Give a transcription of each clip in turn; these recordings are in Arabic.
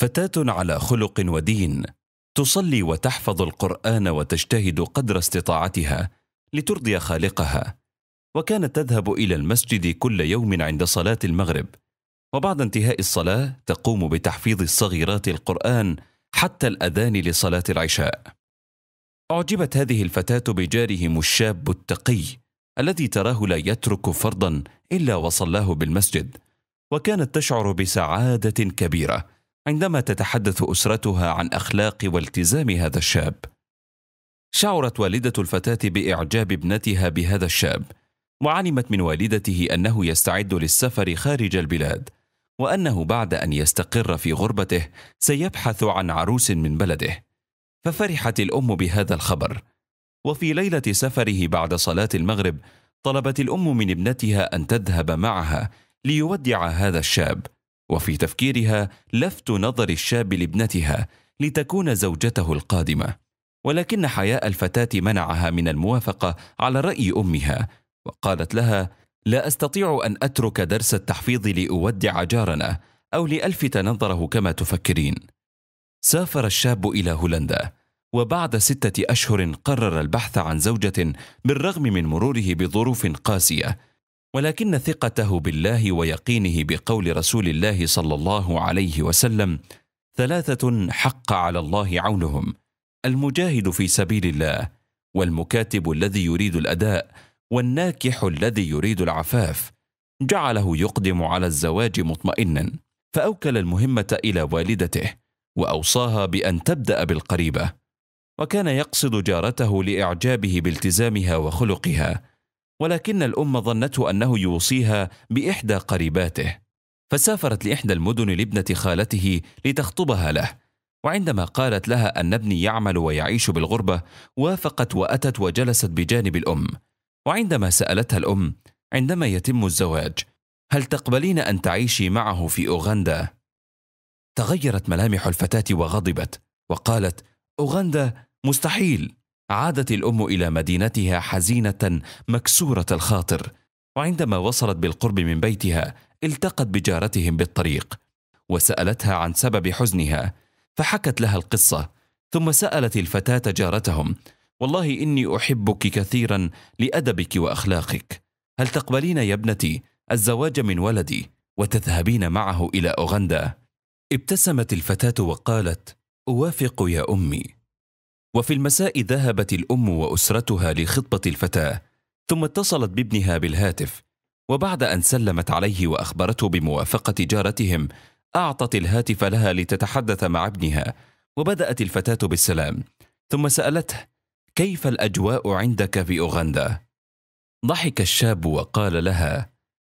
فتاة على خلق ودين تصلي وتحفظ القرآن وتجتهد قدر استطاعتها لترضي خالقها وكانت تذهب إلى المسجد كل يوم عند صلاة المغرب وبعد انتهاء الصلاة تقوم بتحفيظ الصغيرات القرآن حتى الأذان لصلاة العشاء. أعجبت هذه الفتاة بجارهم الشاب التقي الذي تراه لا يترك فرضا إلا وصلاه بالمسجد وكانت تشعر بسعادة كبيرة. عندما تتحدث أسرتها عن أخلاق والتزام هذا الشاب. شعرت والدة الفتاة بإعجاب ابنتها بهذا الشاب وعلمت من والدته أنه يستعد للسفر خارج البلاد وأنه بعد أن يستقر في غربته سيبحث عن عروس من بلده. ففرحت الأم بهذا الخبر. وفي ليلة سفره بعد صلاة المغرب طلبت الأم من ابنتها أن تذهب معها ليودع هذا الشاب. وفي تفكيرها لفت نظر الشاب لابنتها لتكون زوجته القادمة. ولكن حياء الفتاة منعها من الموافقة على رأي أمها وقالت لها لا أستطيع أن أترك درس التحفيظ لأودع جارنا أو لألفت نظره كما تفكرين. سافر الشاب إلى هولندا وبعد ستة أشهر قرر البحث عن زوجة بالرغم من مروره بظروف قاسية. ولكن ثقته بالله ويقينه بقول رسول الله صلى الله عليه وسلم ثلاثة حق على الله عونهم المجاهد في سبيل الله والمكاتب الذي يريد الأداء والناكح الذي يريد العفاف. جعله يقدم على الزواج مطمئنا. فأوكل المهمة إلى والدته وأوصاها بأن تبدأ بالقريبة. وكان يقصد جارته لإعجابه بالتزامها وخلقها. ولكن الأم ظنته أنه يوصيها بإحدى قريباته فسافرت لإحدى المدن لابنة خالته لتخطبها له وعندما قالت لها أن ابني يعمل ويعيش بالغربة وافقت وأتت وجلست بجانب الأم وعندما سألتها الأم عندما يتم الزواج هل تقبلين أن تعيشي معه في أوغندا؟ تغيرت ملامح الفتاة وغضبت وقالت أوغندا مستحيل. عادت الأم إلى مدينتها حزينة مكسورة الخاطر وعندما وصلت بالقرب من بيتها التقت بجارتهم بالطريق وسألتها عن سبب حزنها فحكت لها القصة ثم سألت الفتاة جارتهم والله إني أحبك كثيرا لأدبك وأخلاقك هل تقبلين يا ابنتي الزواج من ولدي وتذهبين معه إلى أوغندا؟ ابتسمت الفتاة وقالت أوافق يا أمي. وفي المساء ذهبت الأم وأسرتها لخطبة الفتاة ثم اتصلت بابنها بالهاتف وبعد أن سلمت عليه وأخبرته بموافقة جارتهم أعطت الهاتف لها لتتحدث مع ابنها وبدأت الفتاة بالسلام ثم سألته كيف الأجواء عندك في أوغندا؟ ضحك الشاب وقال لها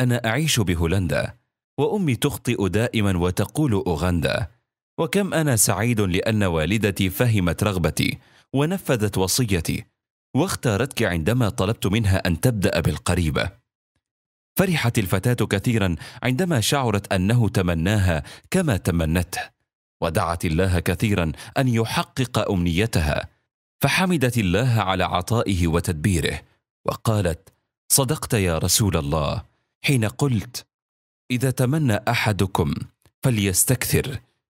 أنا أعيش بهولندا وأمي تخطئ دائما وتقول أوغندا وكم أنا سعيد لأن والدتي فهمت رغبتي ونفذت وصيتي واختارتك عندما طلبت منها أن تبدأ بالقريبه فرحت الفتاة كثيرا عندما شعرت أنه تمناها كما تمنته ودعت الله كثيرا أن يحقق أمنيتها فحمدت الله على عطائه وتدبيره وقالت صدقت يا رسول الله حين قلت إذا تمنى أحدكم فليستكثر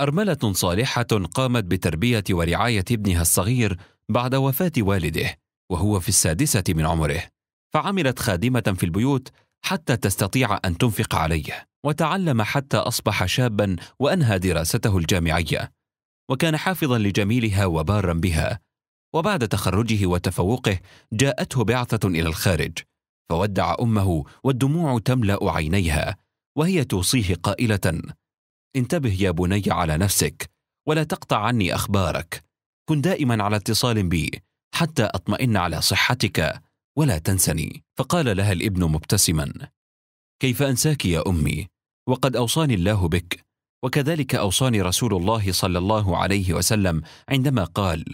أرملة صالحة قامت بتربية ورعاية ابنها الصغير بعد وفاة والده وهو في السادسة من عمره. فعملت خادمة في البيوت حتى تستطيع أن تنفق عليه وتعلم حتى أصبح شابا وأنهى دراسته الجامعية. وكان حافظا لجميلها وبارا بها. وبعد تخرجه وتفوقه جاءته بعثة إلى الخارج. فودع أمه والدموع تملأ عينيها وهي توصيه قائلة انتبه يا بني على نفسك ولا تقطع عني أخبارك. كن دائما على اتصال بي حتى أطمئن على صحتك ولا تنسني. فقال لها الابن مبتسما. كيف أنساك يا أمي؟ وقد أوصاني الله بك. وكذلك أوصاني رسول الله صلى الله عليه وسلم عندما قال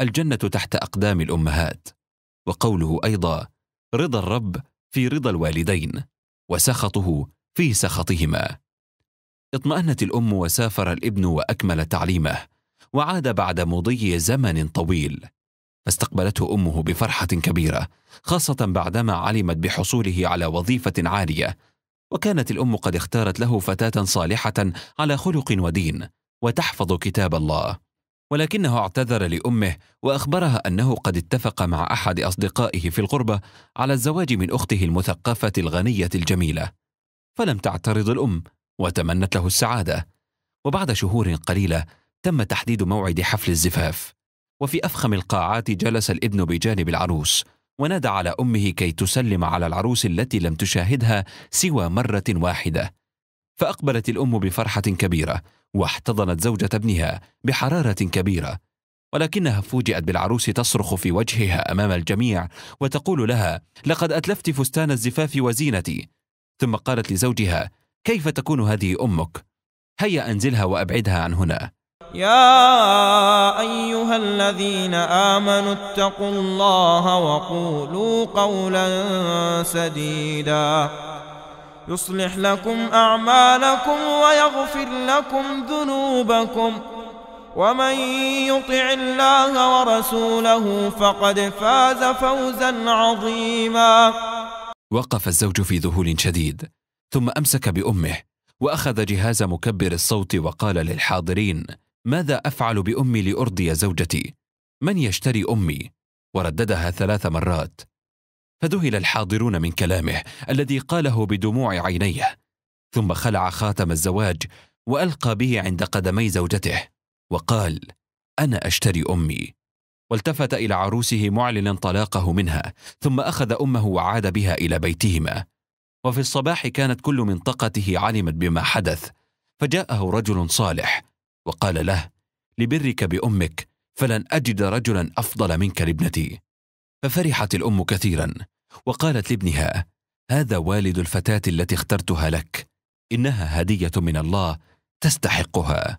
الجنة تحت أقدام الأمهات وقوله أيضا رضا الرب في رضا الوالدين وسخطه في سخطهما. اطمأنت الأم وسافر الابن وأكمل تعليمه وعاد بعد مضي زمن طويل. فاستقبلته أمه بفرحة كبيرة خاصة بعدما علمت بحصوله على وظيفة عالية. وكانت الأم قد اختارت له فتاة صالحة على خلق ودين وتحفظ كتاب الله. ولكنه اعتذر لأمه وأخبرها أنه قد اتفق مع أحد أصدقائه في الغربة على الزواج من أخته المثقفة الغنية الجميلة. فلم تعترض الأم وتمنت له السعادة. وبعد شهور قليلة تم تحديد موعد حفل الزفاف. وفي أفخم القاعات جلس الابن بجانب العروس ونادى على أمه كي تسلم على العروس التي لم تشاهدها سوى مرة واحدة. فأقبلت الأم بفرحة كبيرة واحتضنت زوجة ابنها بحرارة كبيرة. ولكنها فوجئت بالعروس تصرخ في وجهها أمام الجميع وتقول لها لقد أتلفت فستان الزفاف وزينتي. ثم قالت لزوجها كيف تكون هذه أمك؟ هيا أنزلها وأبعدها عن هنا. يا أيها الذين آمنوا اتقوا الله وقولوا قولا سديدا. يصلح لكم أعمالكم ويغفر لكم ذنوبكم. ومن يطع الله ورسوله فقد فاز فوزا عظيما. وقف الزوج في ذهول شديد. ثم أمسك بأمه وأخذ جهاز مكبر الصوت وقال للحاضرين ماذا أفعل بأمي لأرضي زوجتي؟ من يشتري أمي؟ ورددها ثلاث مرات. فذهل الحاضرون من كلامه الذي قاله بدموع عينيه ثم خلع خاتم الزواج وألقى به عند قدمي زوجته وقال أنا أشتري أمي. والتفت إلى عروسه معلنا طلاقه منها ثم أخذ أمه وعاد بها إلى بيتهما. وفي الصباح كانت كل منطقته علمت بما حدث فجاءه رجل صالح وقال له لبرك بأمك فلن أجد رجلا أفضل منك لابنتي. ففرحت الأم كثيرا وقالت لابنها هذا والد الفتاة التي اخترتها لك إنها هدية من الله تستحقها.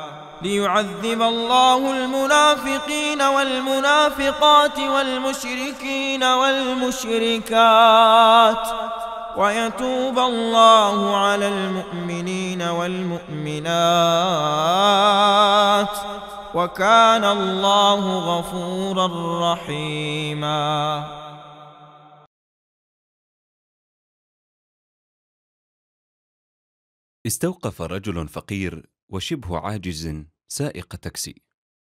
ليعذب الله المنافقين والمنافقات والمشركين والمشركات ويتوب الله على المؤمنين والمؤمنات وكان الله غفورا رحيما استوقف رجل فقير وشبه عاجز سائق تاكسي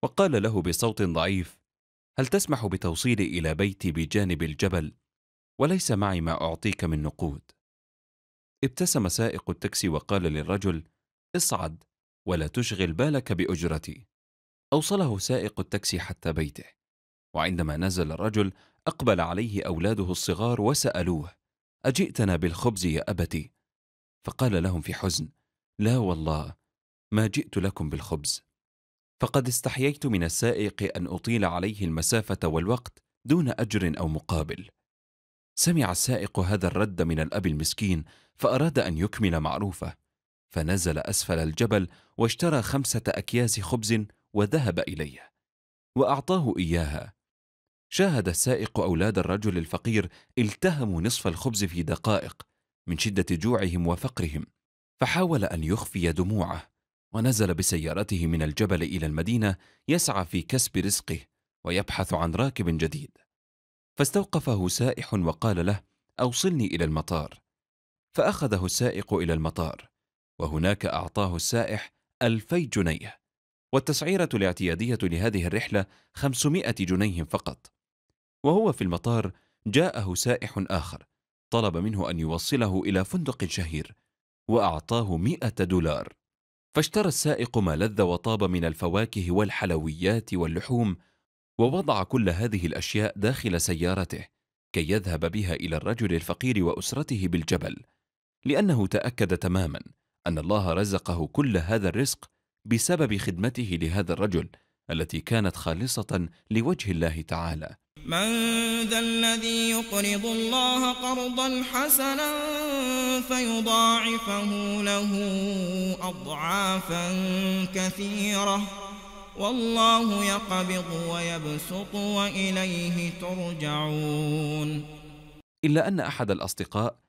وقال له بصوت ضعيف هل تسمح بتوصيلي إلى بيتي بجانب الجبل؟ وليس معي ما أعطيك من نقود. ابتسم سائق التاكسي وقال للرجل اصعد ولا تشغل بالك بأجرتي. أوصله سائق التاكسي حتى بيته وعندما نزل الرجل أقبل عليه أولاده الصغار وسألوه أجئتنا بالخبز يا أبتي؟ فقال لهم في حزن لا والله ما جئت لكم بالخبز. فقد استحييت من السائق أن أطيل عليه المسافة والوقت دون أجر أو مقابل. سمع السائق هذا الرد من الأب المسكين فأراد أن يكمل معروفه فنزل أسفل الجبل واشترى خمسة أكياس خبز وذهب إليه وأعطاه إياها. شاهد السائق أولاد الرجل الفقير التهموا نصف الخبز في دقائق من شدة جوعهم وفقرهم فحاول أن يخفي دموعه. ونزل بسيارته من الجبل إلى المدينة يسعى في كسب رزقه ويبحث عن راكب جديد. فاستوقفه سائح وقال له أوصلني إلى المطار. فأخذه السائق إلى المطار وهناك أعطاه السائح ألفي جنيه والتسعيره الاعتيادية لهذه الرحلة خمسمائة جنيه فقط. وهو في المطار جاءه سائح آخر طلب منه أن يوصله إلى فندق شهير وأعطاه مئة دولار. فاشترى السائق ما لذ وطاب من الفواكه والحلويات واللحوم ووضع كل هذه الأشياء داخل سيارته كي يذهب بها إلى الرجل الفقير وأسرته بالجبل لأنه تأكد تماما أن الله رزقه كل هذا الرزق بسبب خدمته لهذا الرجل التي كانت خالصة لوجه الله تعالى. من ذا الذي يقرض الله قرضا حسنا فيضاعفه له أضعافا كثيرة. والله يقبض ويبسط وإليه ترجعون. إلا أن أحد الأصدقاء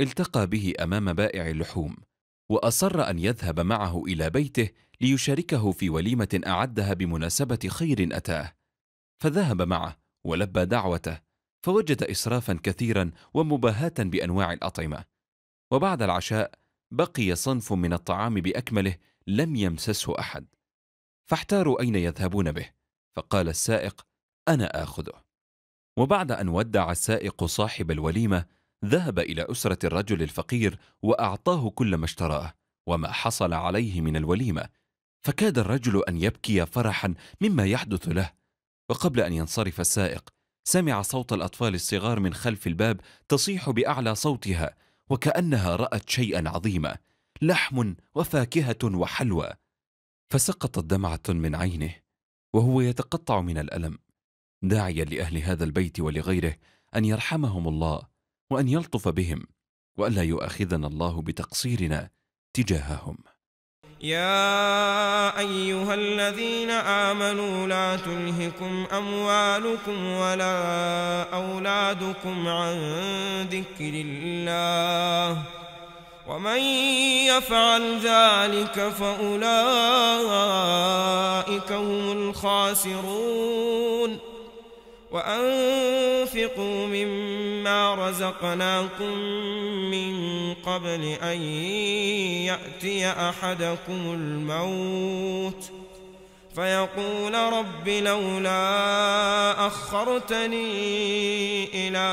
التقى به أمام بائع اللحوم وأصر أن يذهب معه إلى بيته ليشاركه في وليمة أعدها بمناسبة خير أتاه فذهب معه ولبى دعوته فوجد اسرافا كثيرا ومباهاة بأنواع الأطعمة. وبعد العشاء بقي صنف من الطعام بأكمله لم يمسسه أحد. فاحتاروا أين يذهبون به فقال السائق أنا آخذه. وبعد أن ودع السائق صاحب الوليمة ذهب إلى أسرة الرجل الفقير وأعطاه كل ما اشتراه وما حصل عليه من الوليمة. فكاد الرجل أن يبكي فرحا مما يحدث له وقبل أن ينصرف السائق سمع صوت الأطفال الصغار من خلف الباب تصيح بأعلى صوتها وكأنها رأت شيئا عظيما لحم وفاكهة وحلوى. فسقطت دمعه من عينه وهو يتقطع من الألم. داعيا لأهل هذا البيت ولغيره أن يرحمهم الله وأن يلطف بهم وألا يؤاخذنا الله بتقصيرنا تجاههم. يا أيها الذين آمنوا لا تلهكم أموالكم ولا أولادكم عن ذكر الله ومن يفعل ذلك فأولئك هم الخاسرون وانفقوا مما رزقناكم من قبل أن يأتي أحدكم الموت فيقول رب لولا أخرتني إلى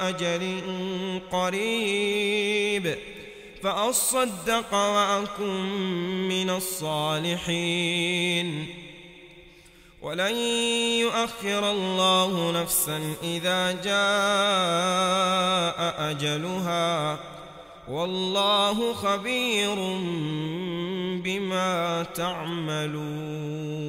أجل قريب فأصدق وأكن من الصالحين ولن يؤخر الله نفسا إذا جاء أجلها والله خبير بما تعملون.